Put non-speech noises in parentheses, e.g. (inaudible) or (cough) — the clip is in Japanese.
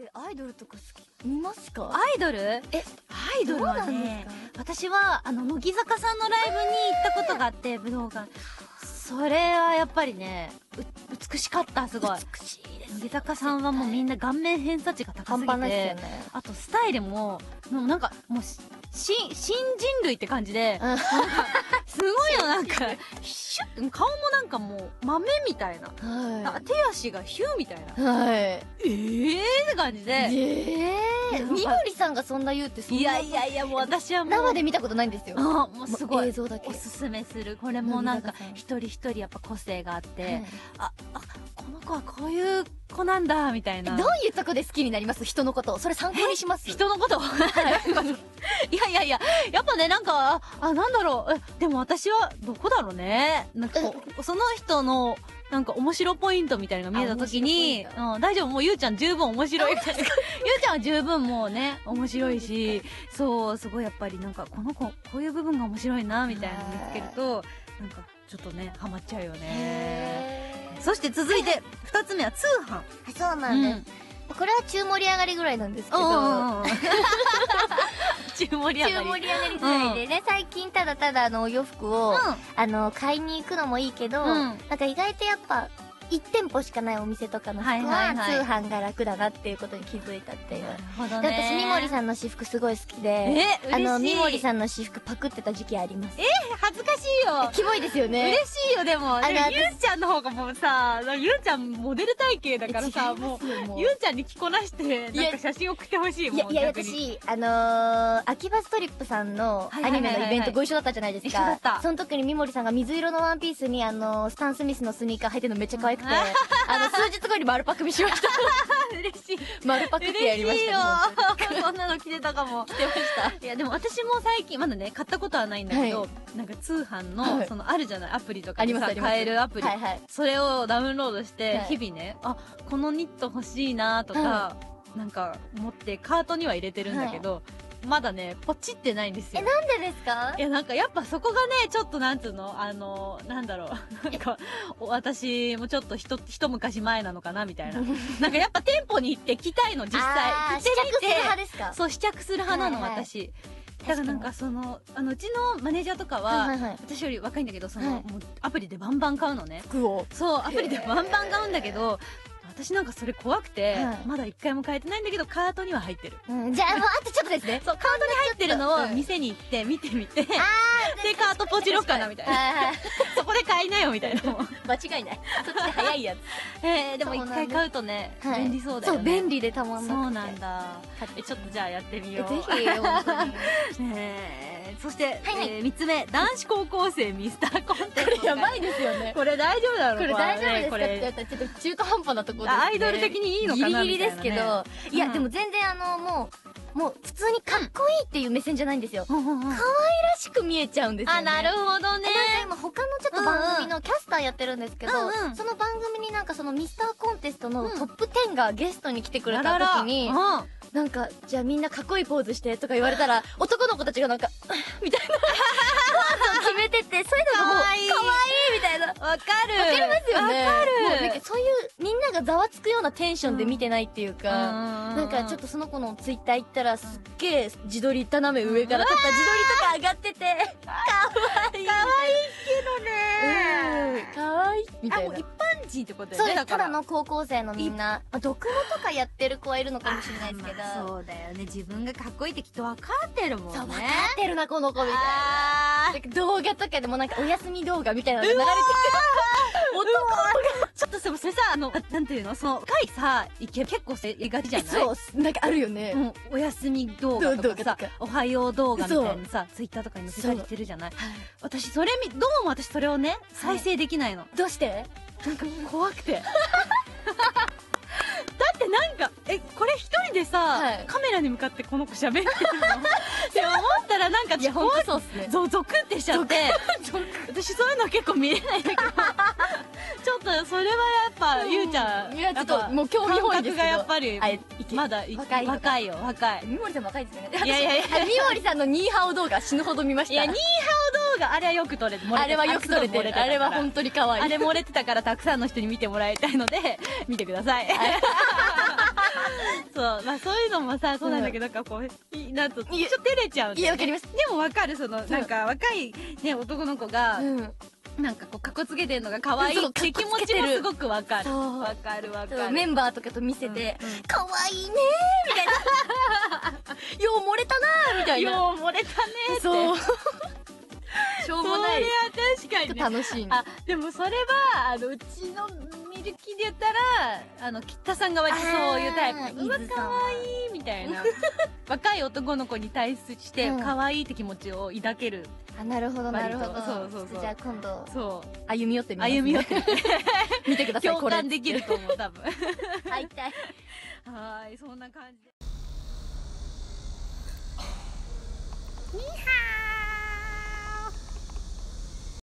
ってアイドルとか好き見ますか？アイドル？えアイドルはね私はあの乃木坂さんのライブに行ったことがあって武道館。それはやっぱりねう美しかったすごい。美しいです乃木坂さんはもうみんな顔面偏差値が高すぎてね。あとスタイルももうなんかもうし新新人類って感じでうん。すごいよなんか (laughs) シュッ顔もなんかもう豆みたいな。あは手足がヒューみたいな。いはい。ええーって感じで。ええなんかみどりさんがそんな言うってそんないやいやいやもう私はもう。生で見たことないんですよ。あもうすごい。映像だけ。おすすめする。これもなんか一人一人やっぱ個性があって、はい。ああこの子はこういう子なんだみたいな。えどういうとこで好きになります？人のことを。それ参考にします？人のこと？い。(laughs) やいやいややっぱねなんかああなんだろう。えでも私はどこだろうね。なんかこうその人のなんか面白ポイントみたいなのが見えた時にうん、大丈夫もうゆうちゃん十分面白い。みたいなゆうちゃんは十分もうね面白いしそうすごいやっぱりなんかこの子こういう部分が面白いなみたいなの見つけるとなんかちょっとねハマっちゃうよね。そして続いて二つ目は通販。そうなんです、これは中盛り上がりぐらいなんですけど、盛り上がり中盛り上がりぐらいでね、最近ただただあのお洋服を、あの買いに行くのもいいけど、うん。なんか意外とやっぱ1店舗しかないお店とかの服はいはいはい。は通販が楽だなっていうことに気づいたっていう。なるほどでね私、三森さんの私服すごい好きで、あの、三森さんの私服パクってた時期あります。恥ずかしいよ。キモいですよね。嬉しいよでも。あのゆうちゃんの方がもうさゆうちゃんモデル体型だからさもうう。ゆうちゃんに着こなしてなんか写真送ってほしいもういやいや私あのー、秋葉ストリップさんのアニメのイベントご一緒だったじゃないです一緒だった。かその時に三森さんが水色のワンピースにあのースタン・スミスのスニーカー履いてるのめっちゃ可愛くてあの (laughs) 数日後に丸パク見しました。(laughs) 嬉しい。丸パクってやりま嬉しいよ。したね本そんなの着てたかも。着てました。いやでも私も最近まだね買ったことはないんだけど、はなんか通販の、はい。そのあるじゃない？アプリとかありでさ買えるアプリ、はいはい。それをダウンロードして、はい。日々ねあこのニット欲しいなとか、はなんか持ってカートには入れてるんだけど、まだねポチってないんですよ。えなんでですか？いやなんかやっぱそこがねちょっとなんつうの？あのなんだろう。(laughs) なんかお私もちょっとひと一昔前なのかなみたいな。(laughs) なんかやっぱ店舗に行って着たいの実際。着てみ試着するて派ですか？そう試着する派なの、はいはい。私だからなんかそのあのうちのマネージャーとかは、はいはいはい。私より若いんだけどその、はい。もうアプリでバンバン買うのね。服を。そうアプリでバンバン買うんだけど私なんかそれ怖くて、はい。まだ一回も買えてないんだけどカートには入ってる。うん。じゃあもうあとちょっとですね。(laughs) そうカートに入ってるのをうん。店に行って見てみて、(laughs) であカートポチろうかなみたいな。はいはいそこで買いなよみたいな。(laughs) 間違いない。そっちで早いやつ。えー、でも一回買うとね、はい。便利そうだよね。そう便利でたまんなくて。そうなんだ。えちょっとじゃあやってみよう。ぜひ本当に。えーそして、はいはい。えー三つ目男子高校生ミスターコンテスト。これやばいですよね。これ大丈夫だろこれ大丈夫ですか？ってやったらちょっと中途半端なところね、アイドル的にいいのかなギリギリですけど、ねいや、うん。でも全然あのもうもう普通にかっこいいっていう目線じゃないんですよ、うんうんうん。らしく見えちゃうんですよね。あなるほどね。今他のちょっと番組のキャスターやってるんですけど、うんうん。その番組になんかそのミスターコンテストのうん。トップ10がゲストに来てくれた時に、うん。なんか、じゃあみんなかっこいいポーズしてとか言われたら、(laughs) 男の子たちがなんか、(laughs) みたいな、(laughs) ポーズを決めてて、そういうのがもう、かわい。いかわいいみたいな。わかわかるりますよね。わかるもうなんかそういう、みんながざわつくようなテンションで見てないっていうか、ななんかちょっとその子のツイッター行ったら、すっげえ自撮り斜め上から撮った自撮りとか上がってて、かわいい。かわいいけどねかわいい。みたいなあもう一。般人ってことだそうです。ただの高校生のみんな、まあ、読モとかやってる子はいるのかもしれないですけど、そうだよね自分がかっこいいってきっと分かってるもんねそう、分かってるな、この子みたいな。動画とかでもなんかお休み動画みたいなのが流れてちょっとさそれさあのあなんていうの？その若いさいけ結構せいがちじゃない？そう、なんかあるよね。もうお休み動画とかさおはよう動画みたいなさツイッターとかに載せたりしてるじゃない？私それみどうも私それをね再生できないの、どうして？なんか怖くて。(laughs) だってなんかえこれ一人でさ、はい。カメラに向かってこの子喋ってるの？(laughs) って思ったらなんかいや、ほんとそうっすね。ゾゾクってしちゃって。私そういうの結構見れないんだけどっとそれはやっぱ、ゆうちゃんいや、ちょっとぱもう興味本位ですがやっぱりまだい若い。若いよ若い。三森さん若いですよね。いやいやいや。三森さんのニーハオ動画死ぬほど見ました。いやニーハオ動画あれはよく撮れてあれはよく撮れてる。あれは本当に可愛い。あれ漏れてたからたくさんの人に見てもらいたいので見てください。(laughs) そう、まあそういうのもさ、そうなんだけど、なんかこう、いなんと、ちょっと照れちゃういや、わかります。でもわかる、その、なんか若いね、男の子が、うん。なんかこう、かっこつけてるのが可愛いって気持ちもすごくわかる。わかるわかる。メンバーとかと見せてうんうん、可愛いねーみたいな。(laughs) よう漏れたなーみたいな。よう漏れたねって。そう。(laughs) しょうそれはもない。確かにね。楽しいね。あ、でもそれは、あの、うちのミルキーで言ったら、あの、キッタさんが割とそういうタイプ。うわ、伊豆さんかわいいみたいな。若い男の子に対して、うん可愛いって気持ちを抱ける。あ、なるほど、なるほど。そうそうそうじゃあ今度、そう。歩み寄ってみます。歩み寄って (laughs) 見てください、これ。共感できると思う、多分。(laughs) はい。はーい、そんな感じで。には